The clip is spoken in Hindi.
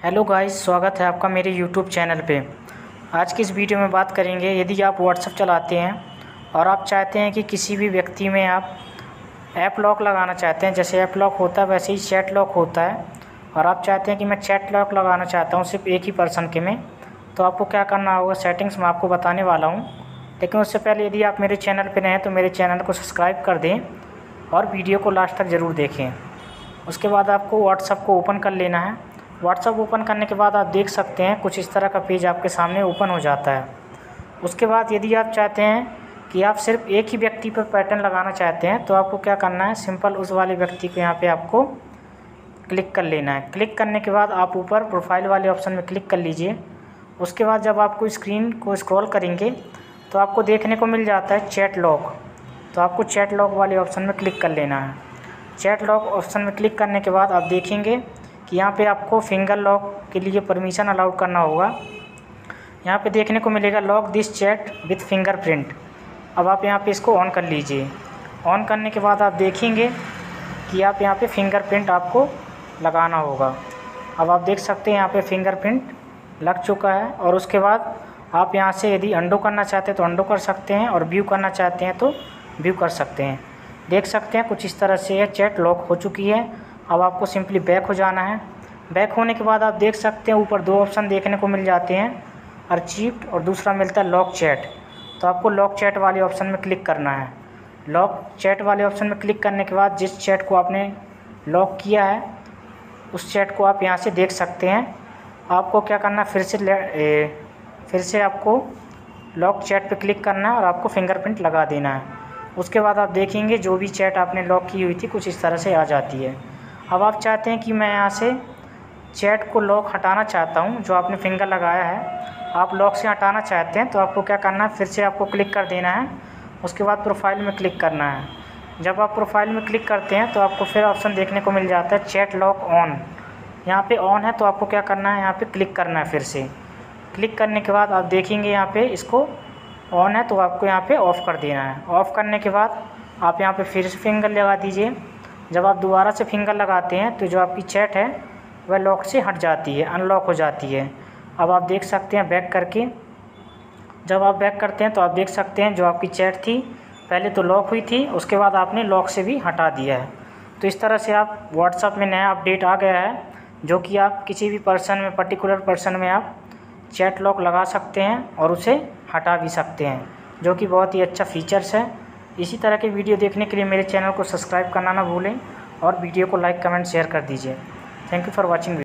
हेलो गाइस, स्वागत है आपका मेरे यूट्यूब चैनल पे। आज की इस वीडियो में बात करेंगे, यदि आप व्हाट्सअप चलाते हैं और आप चाहते हैं कि किसी भी व्यक्ति में आप ऐप लॉक लगाना चाहते हैं, जैसे ऐप लॉक होता है, वैसे ही चैट लॉक होता है, और आप चाहते हैं कि मैं चैट लॉक लगाना चाहता हूँ सिर्फ़ एक ही पर्सन के में तो आपको क्या करना होगा, सेटिंग्स मैं आपको बताने वाला हूँ। लेकिन उससे पहले यदि आप मेरे चैनल पर नए हैं तो मेरे चैनल को सब्सक्राइब कर दें और वीडियो को लास्ट तक ज़रूर देखें। उसके बाद आपको व्हाट्सअप को ओपन कर लेना है। व्हाट्सअप ओपन करने के बाद आप देख सकते हैं, कुछ इस तरह का पेज आपके सामने ओपन हो जाता है। उसके बाद यदि आप चाहते हैं कि आप सिर्फ़ एक ही व्यक्ति पर पैटर्न लगाना चाहते हैं तो आपको क्या करना है? सिंपल उस वाले व्यक्ति को यहाँ पे आपको क्लिक कर लेना है। क्लिक करने के बाद आप ऊपर प्रोफ़ाइल वाले ऑप्शन में क्लिक कर लीजिए। उसके बाद जब आपको स्क्रीन को स्क्रॉल करेंगे तो आपको देखने को मिल जाता है चैट लॉक तो आपको चैट लॉक वाले ऑप्शन में क्लिक कर लेना है। चैट लॉक ऑप्शन में क्लिक करने के बाद आप देखेंगे कि यहाँ पे आपको फिंगर लॉक के लिए परमिशन अलाउड करना होगा। यहाँ पे देखने को मिलेगा lock this chat with fingerprint अब आप यहाँ पे इसको ऑन कर लीजिए। ऑन करने के बाद आप देखेंगे कि आप यहाँ पे फिंगरप्रिंट आपको लगाना होगा। अब आप देख सकते हैं यहाँ पे फिंगरप्रिंट लग चुका है और उसके बाद आप यहाँ से यदि अंडो करना चाहते हैं तो अंडो कर सकते हैं और व्यू करना चाहते हैं तो व्यू कर सकते हैं। देख सकते हैं कुछ इस तरह से यह चैट लॉक हो चुकी है। अब आपको सिंपली बैक हो जाना है। बैक होने के बाद आप देख सकते हैं ऊपर दो ऑप्शन देखने को मिल जाते हैं अर्चीव्ड और दूसरा मिलता है लॉक चैट तो आपको लॉक चैट वाले ऑप्शन में क्लिक करना है। लॉक चैट वाले ऑप्शन में क्लिक करने के बाद जिस चैट को आपने लॉक किया है उस चैट को आप यहाँ से देख सकते हैं। आपको क्या करना फिर से ए, फिर से आपको लॉक चैट पे क्लिक करना है और आपको फिंगरप्रिंट लगा देना है। उसके बाद आप देखेंगे जो भी चैट आपने लॉक की हुई थी कुछ इस तरह से आ जाती है। अब आप चाहते हैं कि मैं यहाँ से चैट को लॉक हटाना चाहता हूँ, जो आपने फिंगर लगाया है। आप लॉक से हटाना चाहते हैं तो आपको क्या करना है? फिर से आपको क्लिक कर देना है। उसके बाद प्रोफ़ाइल में क्लिक करना है। जब आप प्रोफ़ाइल में क्लिक करते हैं तो आपको फिर ऑप्शन देखने को मिल जाता है, चैट लॉक ऑन। यहाँ पे ऑन है तो आपको क्या करना है? यहाँ पे क्लिक करना है फिर से। क्लिक करने के बाद आप देखेंगे यहाँ पे इसको ऑन है तो आपको यहाँ पे ऑफ़ कर देना है। ऑफ़ करने के बाद आप यहाँ पे फिर से फिंगर लगा दीजिए। जब आप दोबारा से फिंगर लगाते हैं तो जो आपकी चैट है, वह लॉक से हट जाती है अनलॉक हो जाती है। अब आप देख सकते हैं बैक करके। जब आप बैक करते हैं तो आप देख सकते हैं जो आपकी चैट थी, पहले तो लॉक हुई थी, उसके बाद आपने लॉक से भी हटा दिया है। तो इस तरह से आप व्हाट्सअप में नया अपडेट आ गया है, जो कि आप किसी भी पर्सन में पर्टिकुलर पर्सन में आप चैट लॉक लगा सकते हैं और उसे हटा भी सकते हैं, जो कि बहुत ही अच्छा फीचर्स है। इसी तरह के वीडियो देखने के लिए मेरे चैनल को सब्सक्राइब करना ना भूलें और वीडियो को लाइक, कमेंट, शेयर कर दीजिए। Thank you for watching